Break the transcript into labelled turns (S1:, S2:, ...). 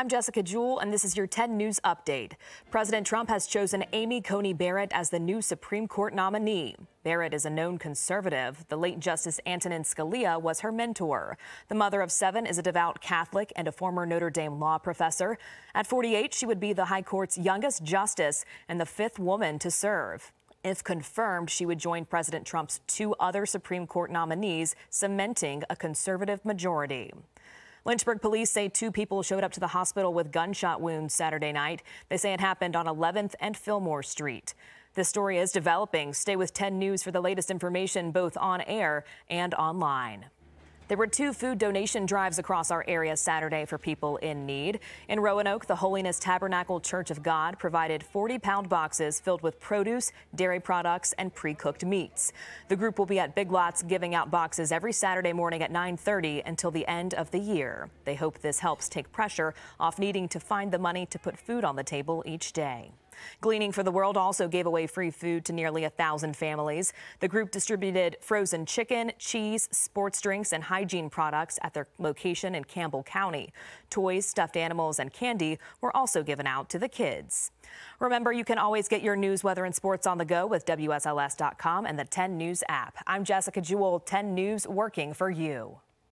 S1: I'm Jessica Jewell, and this is your 10 News Update. President Trump has chosen Amy Coney Barrett as the new Supreme Court nominee. Barrett is a known conservative. The late Justice Antonin Scalia was her mentor. The mother of seven is a devout Catholic and a former Notre Dame law professor. At 48, she would be the High Court's youngest justice and the fifth woman to serve. If confirmed, she would join President Trump's two other Supreme Court nominees, cementing a conservative majority. Lynchburg police say two people showed up to the hospital with gunshot wounds Saturday night. They say it happened on 11th and Fillmore Street. This story is developing. Stay with 10 News for the latest information both on air and online. There were two food donation drives across our area Saturday for people in need. In Roanoke, the Holiness Tabernacle Church of God provided 40 pound boxes filled with produce, dairy products, and pre cooked meats. The group will be at Big Lots giving out boxes every Saturday morning at 9:30 until the end of the year. They hope this helps take pressure off needing to find the money to put food on the table each day. Gleaning for the World also gave away free food to nearly a thousand families. The group distributed frozen chicken, cheese, sports drinks, and hygiene products at their location in Campbell County. Toys, stuffed animals, and candy were also given out to the kids. Remember, you can always get your news, weather, and sports on the go with WSLS.com and the 10 News app. I'm Jessica Jewell, 10 News working for you.